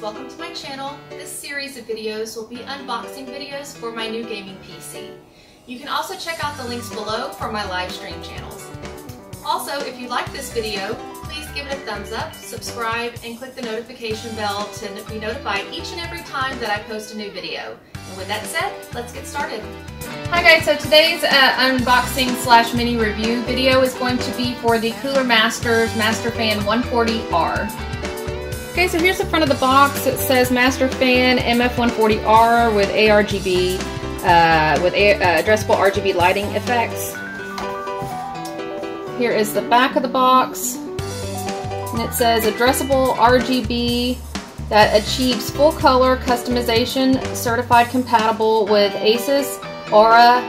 welcome to my channel. This series of videos will be unboxing videos for my new gaming PC. You can also check out the links below for my live stream channels. Also, if you like this video, please give it a thumbs up, subscribe, and click the notification bell to be notified each and every time that I post a new video. And with that said, let's get started. Hi guys, so today's uh, unboxing slash mini review video is going to be for the Cooler Masters Master Fan 140R. Okay, so here's the front of the box. It says Master Fan MF140R with ARGB, uh, with a uh, addressable RGB lighting effects. Here is the back of the box. And it says addressable RGB that achieves full color customization, certified compatible with Asus, Aura,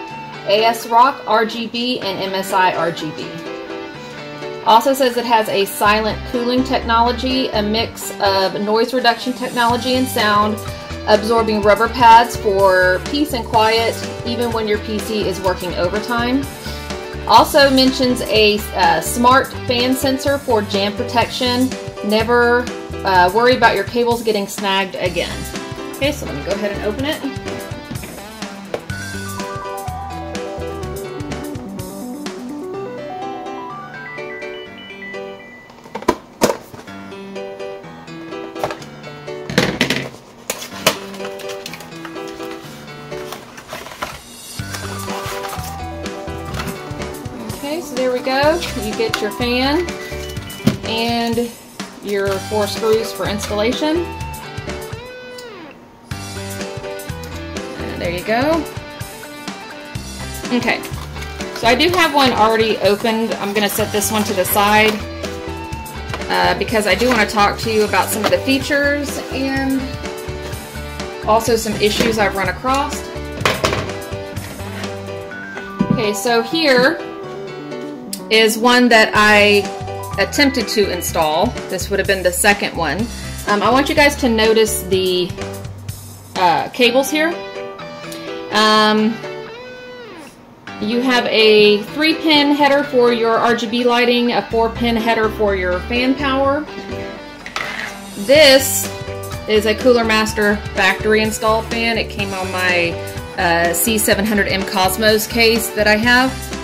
ASRock RGB, and MSI RGB. Also says it has a silent cooling technology, a mix of noise reduction technology and sound, absorbing rubber pads for peace and quiet even when your PC is working overtime. Also mentions a uh, smart fan sensor for jam protection. Never uh, worry about your cables getting snagged again. Okay, so let me go ahead and open it. Get your fan and your four screws for installation. And there you go. Okay, so I do have one already opened. I'm going to set this one to the side uh, because I do want to talk to you about some of the features and also some issues I've run across. Okay, so here is one that I attempted to install. This would have been the second one. Um, I want you guys to notice the uh, cables here. Um, you have a three pin header for your RGB lighting, a four pin header for your fan power. This is a Cooler Master factory installed fan. It came on my uh, C700M Cosmos case that I have.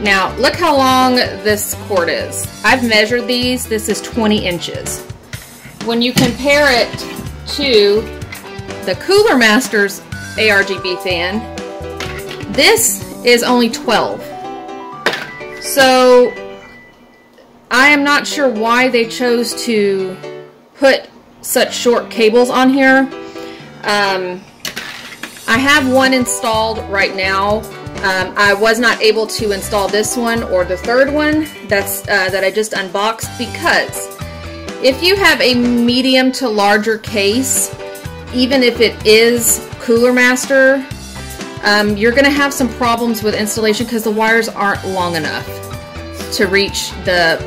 Now, look how long this cord is. I've measured these. This is 20 inches. When you compare it to the Cooler Masters ARGB fan, this is only 12. So, I am not sure why they chose to put such short cables on here. Um, I have one installed right now um, I was not able to install this one or the third one that's uh, that I just unboxed because if you have a medium to larger case, even if it is Cooler Master, um, you're going to have some problems with installation because the wires aren't long enough to reach the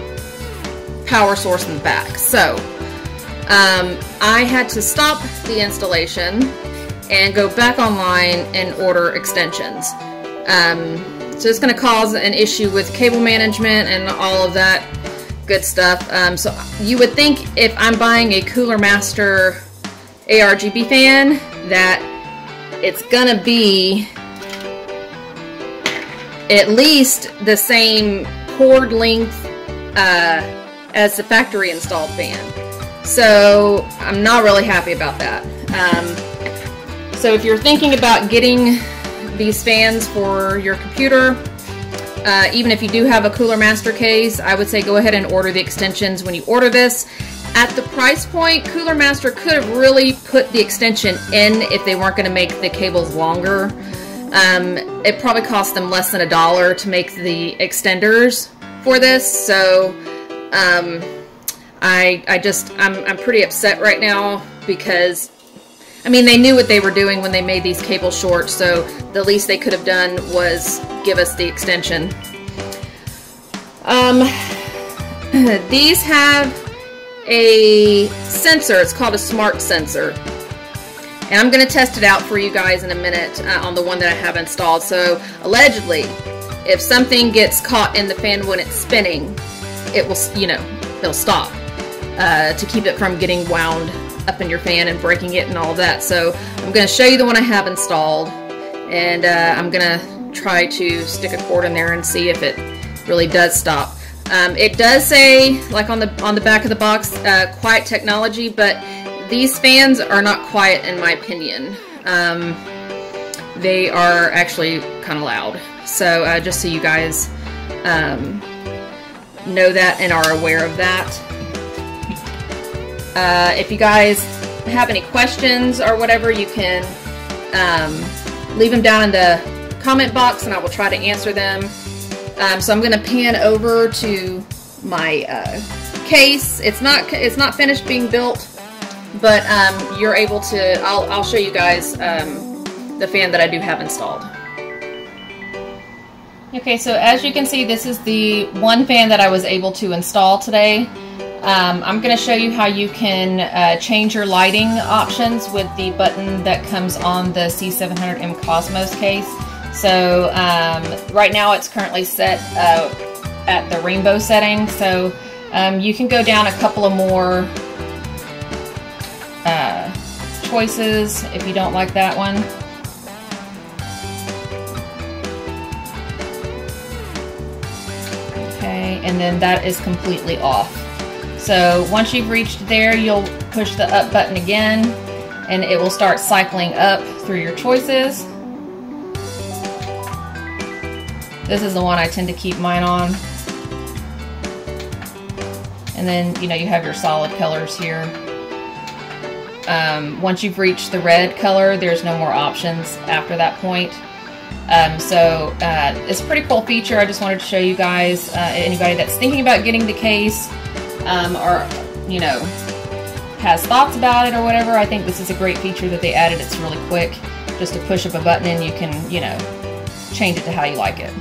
power source in the back. So um, I had to stop the installation and go back online and order extensions. Um, so it's going to cause an issue with cable management and all of that good stuff. Um, so you would think if I'm buying a Cooler Master ARGB fan that it's going to be at least the same cord length uh, as the factory installed fan. So I'm not really happy about that. Um, so if you're thinking about getting these fans for your computer. Uh, even if you do have a Cooler Master case, I would say go ahead and order the extensions when you order this. At the price point, Cooler Master could have really put the extension in if they weren't going to make the cables longer. Um, it probably cost them less than a dollar to make the extenders for this, so um, I, I just, I'm, I'm pretty upset right now because I mean, they knew what they were doing when they made these cables short, so the least they could have done was give us the extension. Um, these have a sensor. It's called a smart sensor. And I'm going to test it out for you guys in a minute uh, on the one that I have installed. So, allegedly, if something gets caught in the fan when it's spinning, it will, you know, it'll stop uh, to keep it from getting wound up in your fan and breaking it and all that. So I'm going to show you the one I have installed and uh, I'm going to try to stick a cord in there and see if it really does stop. Um, it does say, like on the on the back of the box, uh, quiet technology, but these fans are not quiet in my opinion. Um, they are actually kind of loud. So uh, just so you guys um, know that and are aware of that. Uh, if you guys have any questions or whatever, you can um, leave them down in the comment box and I will try to answer them. Um, so I'm going to pan over to my uh, case. It's not it's not finished being built, but um, you're able to. I'll I'll show you guys um, the fan that I do have installed. Okay, so as you can see, this is the one fan that I was able to install today. Um, I'm going to show you how you can uh, change your lighting options with the button that comes on the C700M Cosmos case. So um, right now it's currently set uh, at the rainbow setting. So um, you can go down a couple of more uh, choices if you don't like that one. Okay, and then that is completely off. So once you've reached there, you'll push the up button again and it will start cycling up through your choices. This is the one I tend to keep mine on. And then, you know, you have your solid colors here. Um, once you've reached the red color, there's no more options after that point. Um, so uh, it's a pretty cool feature. I just wanted to show you guys, uh, anybody that's thinking about getting the case um, or, you know, has thoughts about it or whatever, I think this is a great feature that they added. It's really quick. Just to push up a button and you can, you know, change it to how you like it.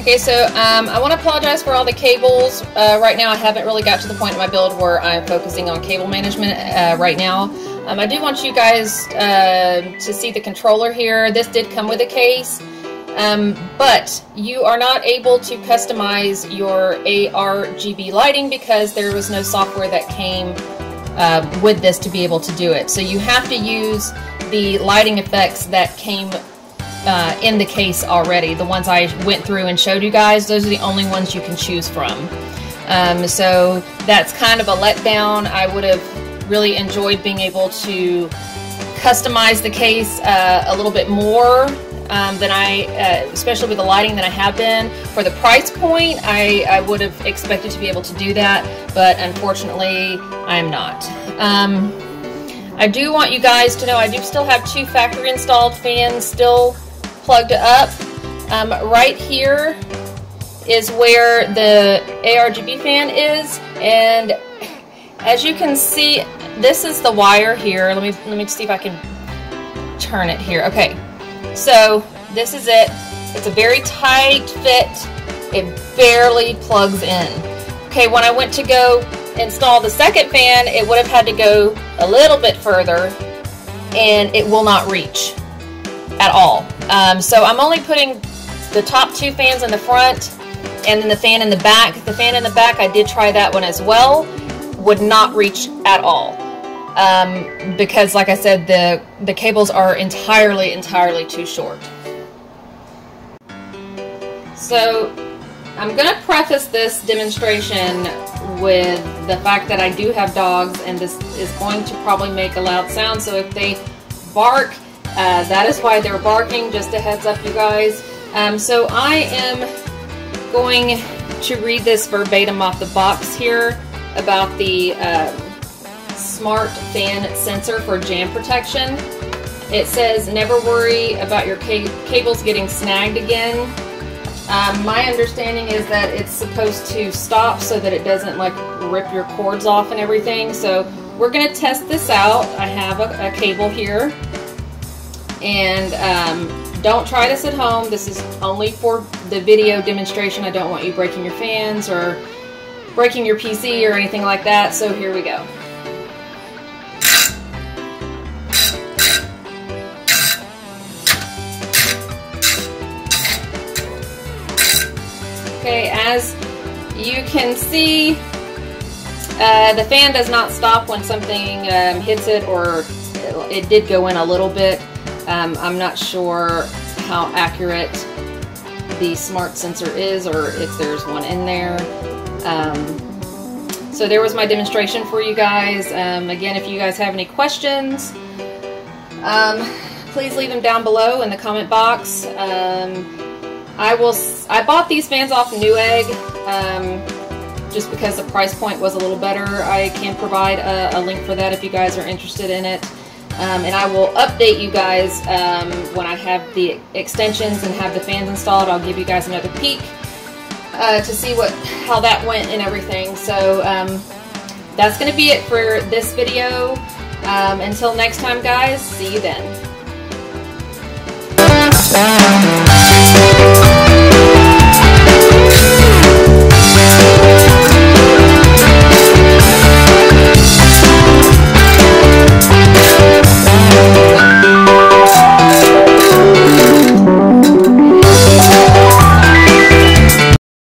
Okay, so um, I want to apologize for all the cables. Uh, right now I haven't really got to the point in my build where I'm focusing on cable management uh, right now. Um, I do want you guys uh, to see the controller here. This did come with a case, um, but you are not able to customize your ARGB lighting because there was no software that came uh, with this to be able to do it. So you have to use the lighting effects that came uh, in the case already. The ones I went through and showed you guys, those are the only ones you can choose from. Um, so that's kind of a letdown. I would have really enjoyed being able to customize the case uh, a little bit more um, than I, uh, especially with the lighting that I have been. For the price point, I, I, would have expected to be able to do that, but unfortunately, I am not. Um, I do want you guys to know I do still have two factory installed fans still plugged up. Um, right here is where the ARGB fan is, and as you can see, this is the wire here. Let me let me see if I can turn it here. Okay, so this is it. It's a very tight fit. It barely plugs in. Okay, when I went to go install the second fan, it would have had to go a little bit further, and it will not reach at all. Um, so I'm only putting the top two fans in the front and then the fan in the back. The fan in the back, I did try that one as well, would not reach at all. Um, because like I said, the, the cables are entirely, entirely too short. So I'm going to preface this demonstration with the fact that I do have dogs and this is going to probably make a loud sound. So if they bark, uh, that is why they're barking, just a heads up you guys. Um, so I am going to read this verbatim off the box here about the um, smart fan sensor for jam protection. It says never worry about your ca cables getting snagged again. Um, my understanding is that it's supposed to stop so that it doesn't like rip your cords off and everything. So we're going to test this out. I have a, a cable here and um, don't try this at home. This is only for the video demonstration. I don't want you breaking your fans or breaking your PC or anything like that. So here we go. As you can see, Uh, the fan does not stop when something um, hits it or it did go in a little bit. Um, I'm not sure how accurate the smart sensor is or if there's one in there. Um, so there was my demonstration for you guys. Um, again, if you guys have any questions, um, please leave them down below in the comment box. Um, I will. I bought these fans off Newegg um, just because the price point was a little better. I can provide a, a link for that if you guys are interested in it. Um, and I will update you guys um, when I have the extensions and have the fans installed. I'll give you guys another peek uh, to see what how that went and everything. So um, that's going to be it for this video. Um, until next time, guys, see you then.